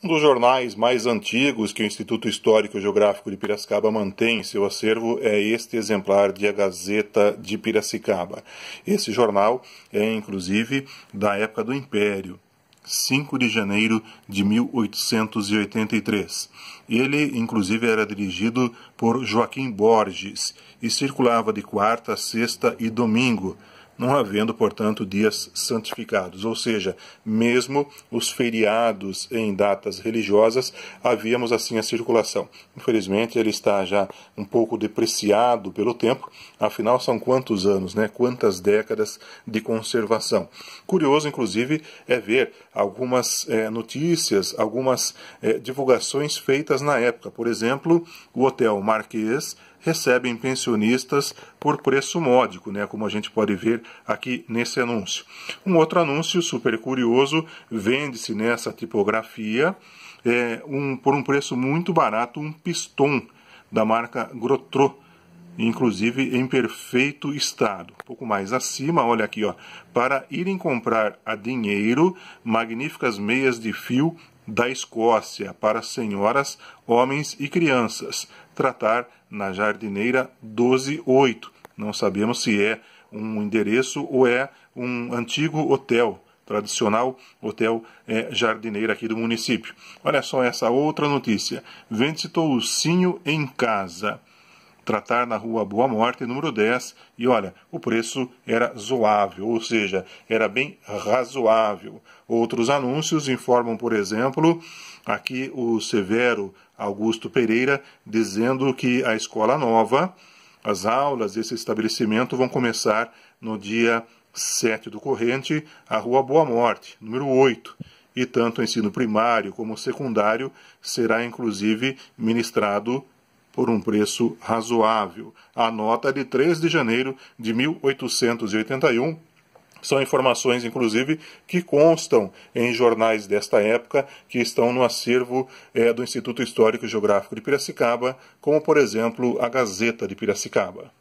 Um dos jornais mais antigos que o Instituto Histórico e Geográfico de Piracicaba mantém em seu acervo é este exemplar de A Gazeta de Piracicaba. Esse jornal é, inclusive, da época do Império. 5 de janeiro de 1883. Ele, inclusive, era dirigido por Joaquim Borges e circulava de quarta, sexta e domingo não havendo, portanto, dias santificados, ou seja, mesmo os feriados em datas religiosas, havíamos assim a circulação. Infelizmente, ele está já um pouco depreciado pelo tempo, afinal, são quantos anos, né? quantas décadas de conservação. Curioso, inclusive, é ver algumas é, notícias, algumas é, divulgações feitas na época. Por exemplo, o Hotel Marquês recebem pensionistas por preço módico, né, como a gente pode ver aqui nesse anúncio. Um outro anúncio super curioso vende-se nessa tipografia é, um, por um preço muito barato um piston da marca Grotro, inclusive em perfeito estado. Um pouco mais acima, olha aqui, ó, para irem comprar a dinheiro magníficas meias de fio da Escócia para senhoras, homens e crianças. Tratar na Jardineira 128. Não sabemos se é um endereço ou é um antigo hotel, tradicional hotel é, aqui do município. Olha só essa outra notícia. Vende-se toucinho em casa tratar na rua Boa Morte, número 10, e olha, o preço era zoável, ou seja, era bem razoável. Outros anúncios informam, por exemplo, aqui o Severo Augusto Pereira dizendo que a escola nova, as aulas desse estabelecimento vão começar no dia 7 do corrente, a Rua Boa Morte, número 8 e tanto o ensino primário como secundário será inclusive ministrado por um preço razoável. A nota é de 3 de janeiro de 1881 são informações, inclusive, que constam em jornais desta época, que estão no acervo é, do Instituto Histórico e Geográfico de Piracicaba, como, por exemplo, a Gazeta de Piracicaba.